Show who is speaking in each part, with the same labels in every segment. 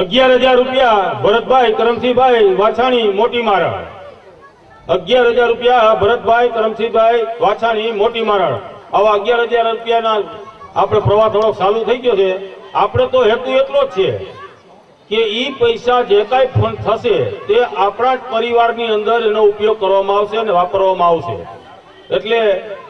Speaker 1: અગિયાર હજાર રૂપિયા ભરતભાઈ કરમસિંહભાઈ વાછાણી મોટી મારણ અગિયાર હજાર રૂપિયા ભરતભાઈ કરમસિંહભાઈ વાછાણી મોટી મારણ આવા અગિયાર હજાર રૂપિયાના આપણે પ્રવાહ થોડોક ચાલુ થઈ ગયો છે. આપણે તો હેતુ એટલો જ છે કે એ પૈસા જે કાંઈ ફંડ થશે તે આપણા જ પરિવારની અંદર એનો ઉપયોગ કરવામાં આવશે અને વાપરવામાં આવશે. એટલે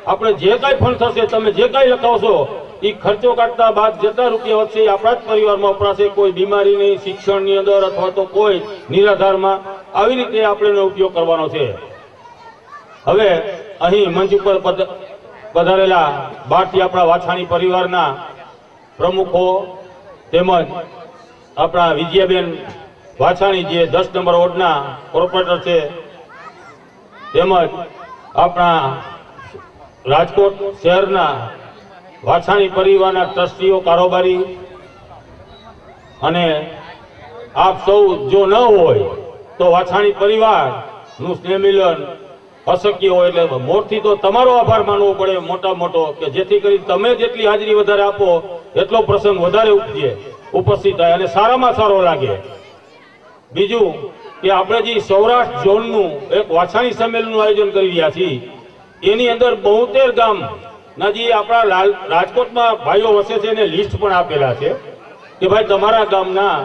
Speaker 1: આપણે જે કાંઈ ફંડ થશે, તમે જે કાંઈ લખાવશો એ ખર્ચો કાઢતા બાદ જેટલા રૂપિયા વધશે આપણા જ પરિવારમાં વપરાશે. કોઈ બીમારીની શિક્ષણની અંદર અથવા તો કોઈ નિરાધારમાં. આવી રીતે આપણે ઉપયોગ કરવાનો છે. હવે અહીં મંચ ઉપર પધ- પધારેલા બહારથી આપણા વાછાણી પરિવારના પ્રમુખો તેમજ આપણા વિજયાબેન વાછાણી જે દસ નંબર વોર્ડના કોર્પોરેટર છે, તેમજ આપણા રાજકોટ શહેરના વાછાણી પરિવારના ટ્રસ્ટીઓ કારોબારી અને આપ સૌ જો ન હોય તો વાછાણી પરિવારનું સ્નેહમિલન અશક્ય હોય એટલે મોરથી તો તમારો આભાર માનવો પડે મોટા મોટો કે જેથી કરી તમે જેટલી હાજરી વધારે આપો, એટલો પ્રસંગ વધારે ઉપજે, ઉપસ્થિત થાય અને સારામાં સારો લાગે. બીજું કે આપણે જે સૌરાષ્ટ્ર ઝોનનું એક વાછાણી સંમેલનનું આયોજન કરી રહ્યા છીએ, એની અંદર બોતેર ગામ ના જે આપણા રાજકોટમાં ભાઈઓ વસે છે એને લિસ્ટ પણ આપેલા છે કે ભાઈ તમારા ગામના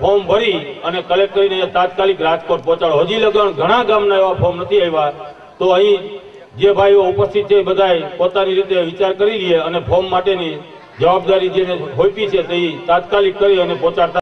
Speaker 1: ફોર્મ ભરી અને કલેક્ટ કરીને તાત્કાલિક રાજકોટ પહોંચાડો. હજી લગન ઘણા ગામના એવા ફોર્મ નથી આવ્યા. તો અહીં જે ભાઈઓ ઉપસ્થિત છે બધાય પોતાની રીતે વિચાર કરી લઈએ અને ફોર્મ માટેની જવાબદારી જેને હોપી છે તે તાત્કાલિક કરી અને પહોંચાડતા